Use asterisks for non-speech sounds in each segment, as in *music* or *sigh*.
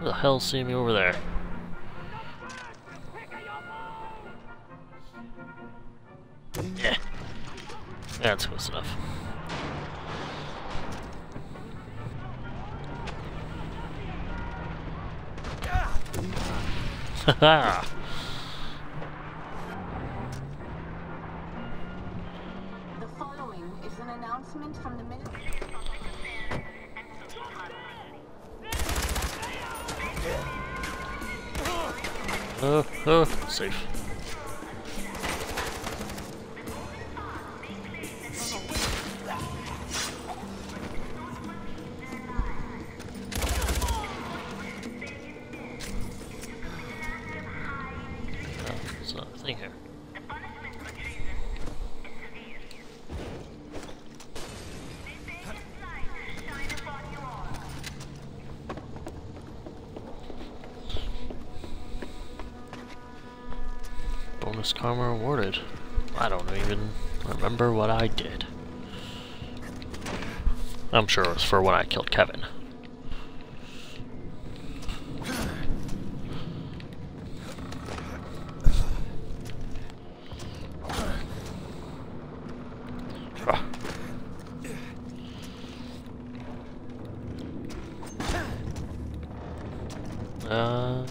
Who the hell see me over there? Yeah. *laughs* That's close enough. *laughs* Haha! Oh, oh, safe. Bonus karma awarded. I don't even remember what I did. I'm sure it was for when I killed Kevin. *sighs* Uh,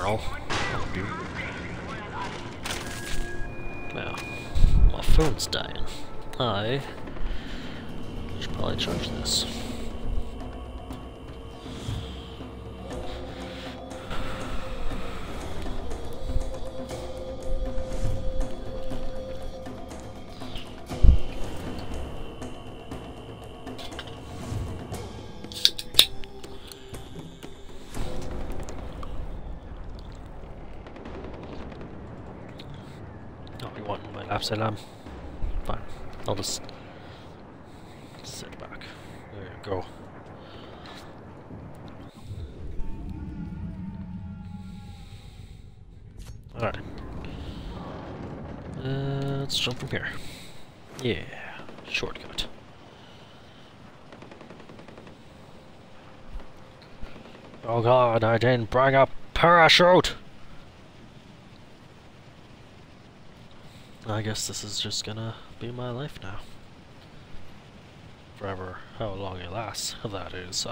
journal. Dude. Well, my phone's dying. I should probably charge this. Lap? Fine. I'll just sit back. There you go. Alright. Uh, let's jump from here. Yeah, shortcut. Oh god, I didn't bring a parachute! I guess this is just gonna be my life now. Forever, how long it lasts, *laughs* that is.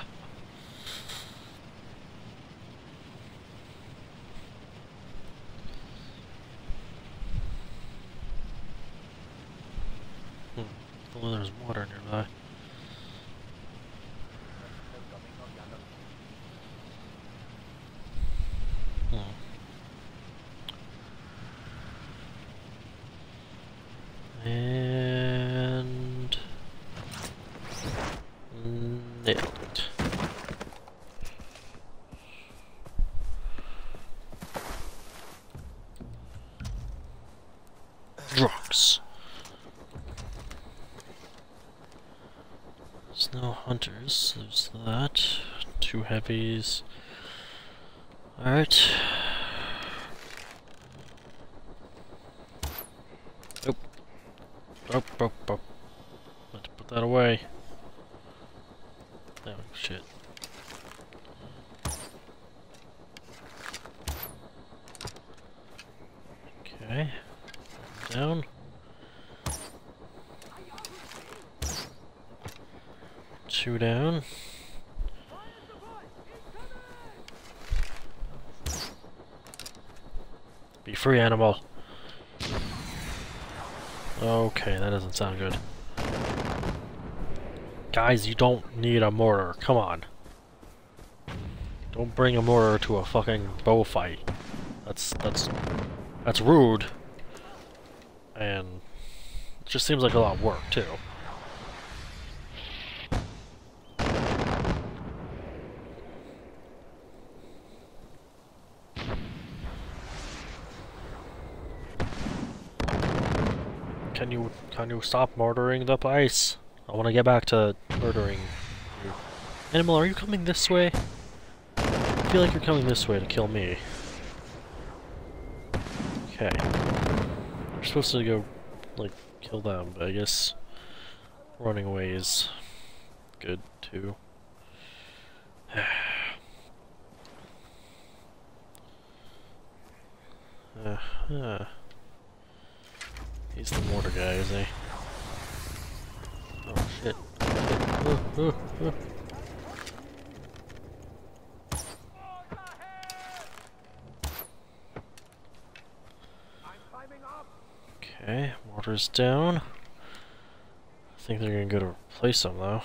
Hmm. Well, there's water nearby. Hmm. And nailed it. Drugs. Snow hunters, there's that. Two heavies. Alright. Nope. Oh, oh, oh. Let's put that away. Oh, shit. Okay. Down. Two down. Be free, animal. Okay, that doesn't sound good. Guys, you don't need a mortar. Come on. Don't bring a mortar to a fucking bow fight. That's that's that's rude. And it just seems like a lot of work too. Can can you stop murdering the place? I want to get back to murdering you. Animal, are you coming this way? I feel like you're coming this way to kill me. Okay. We're supposed to go, like, kill them, but I guess running away is good too. uh, uh. He's the mortar guy, is he? Oh shit. Okay, mortar's down. I think they're gonna go to replace him though.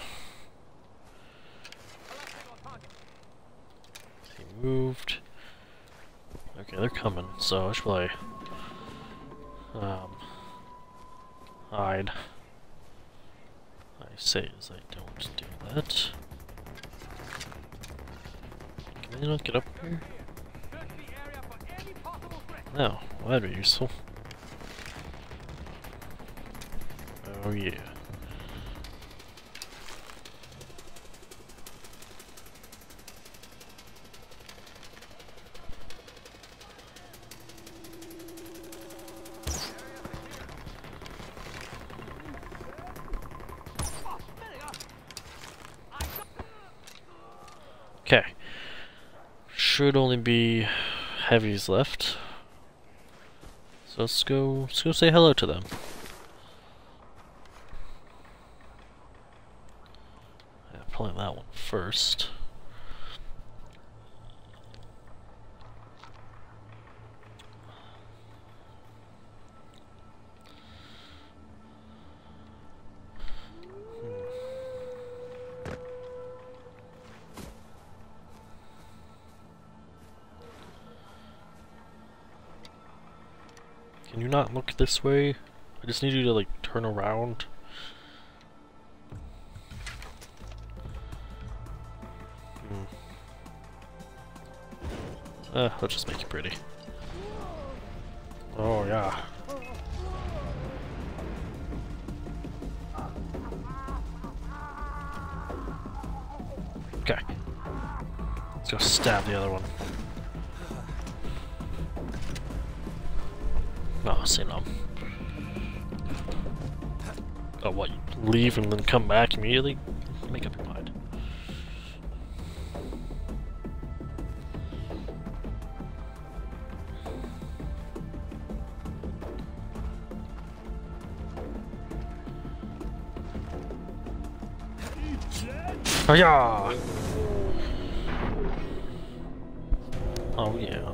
He moved. Okay, they're coming, so I should probably um, hide. I say as I don't do that. Can they not get up here? No, that'd be useful. Oh yeah. Okay. Should only be heavies left. So let's go let's go say hello to them. Probably that one first. Can you not look this way? I just need you to like turn around. Uh, let's just make it pretty. Oh yeah. Okay. Let's go stab the other one. Oh, see no. Oh, what? Leave and then come back immediately? Make up your mind. Oh yeah! Oh yeah,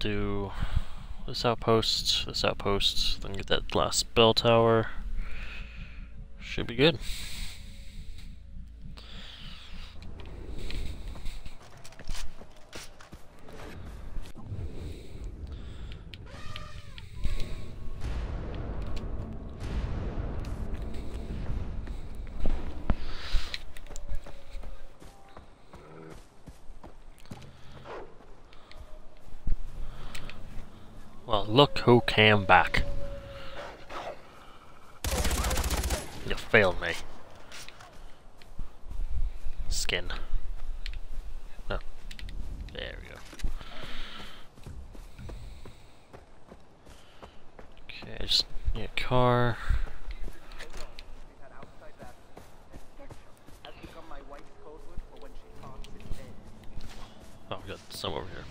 do this outpost, this outpost, then get that last bell tower. Should be good. Look who came back. You failed me. Skin. No. There we go. Okay, just need a car. Oh, we got some over here.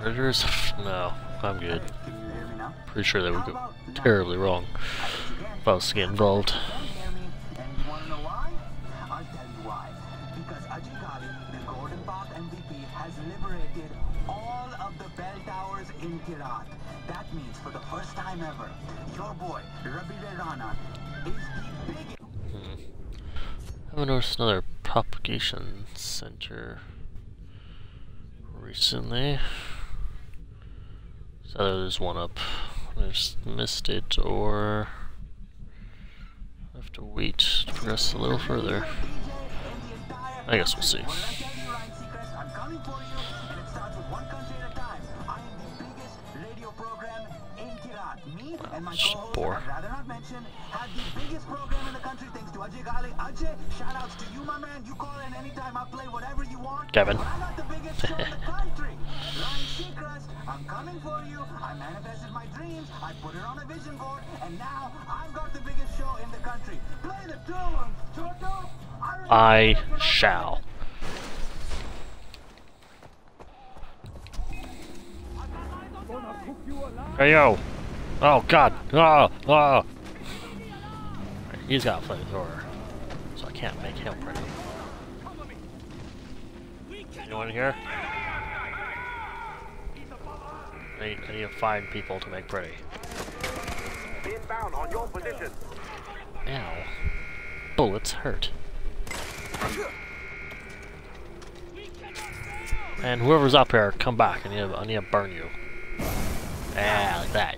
Predators? *laughs* No, I'm good. Pretty sure that would go terribly wrong if I was to get involved. Hmm. That means for the first time ever, your boy, is noticed another propagation center recently. So there's one up, I just missed it, or I have to wait to progress a little further. I guess we'll see. When I tell you, Ryan Seacrest, I'm coming for you, and it starts with one country at a time. I am the biggest radio program in Kyrat. Me and my Just bore. I'd rather not mention, have the biggest program in the country thanks to Ajay Ghale. Ajay, shout outs to you, my man. You call in anytime. I'll play whatever you want. Kevin. *laughs* But I'm not the biggest show in the country. Ryan Seacrest, I'm coming for you. I manifested my dreams. I put it on a vision board, and now I've got the biggest show in the country. Play the tune, Toto. I shall. Hey yo! Oh god! Oh! Oh! He's got a flamethrower, so I can't make him pretty. Anyone here? I need, I need to find people to make pretty. Inbound on your position. Ow. Bullets hurt. And whoever's up here, come back. I need to, I need to burn you. Ah, like that.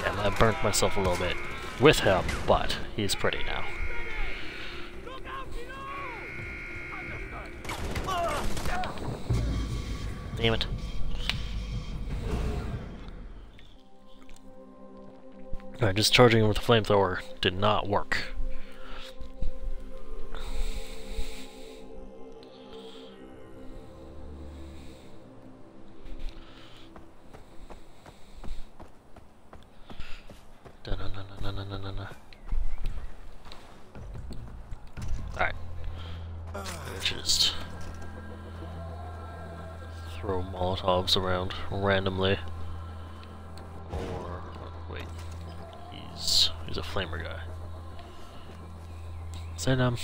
Yeah, I burnt myself a little bit with him, but he's pretty now. Damn it. Alright, just charging him with a flamethrower did not work. Alright. Just throw Molotovs around randomly. Or wait. He's he's a flamer guy. Is that um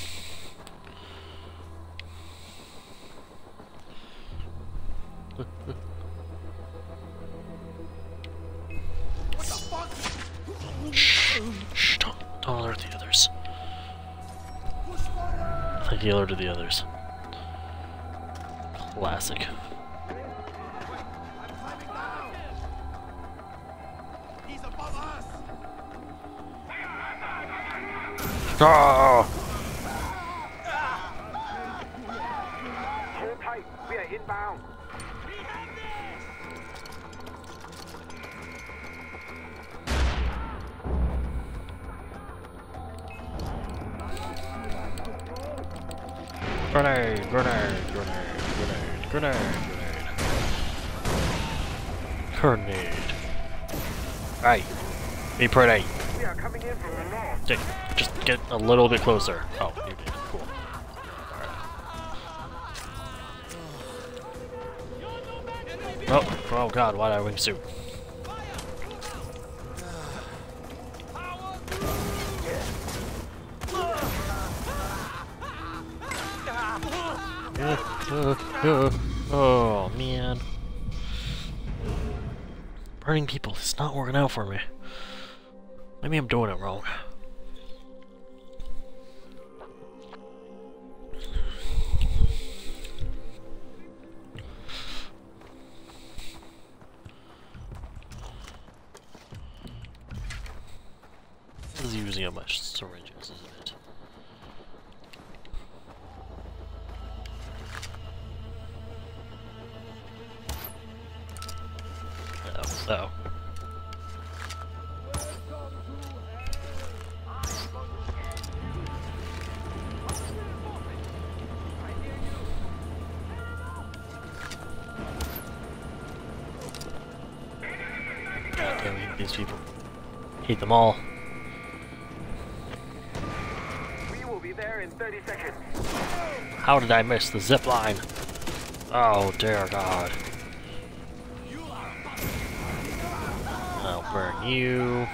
Shh, shh, don't, don't alert the others. I think he alerted the others. Classic. Oh! Grenade, grenade, grenade, grenade, grenade, grenade. Grenade. Right. Be pretty. We coming in from the north. Dick, just get a little bit closer. Oh, you did. Cool. Oh, oh god, why did I wingsuit? Uh, uh, oh man. Burning people it's not working out for me. Maybe I'm doing it wrong. This is using up my syringes, these people. Hate them all. We will be there in 30 seconds. How did I miss the zip line? Oh dear God. I'll burn you.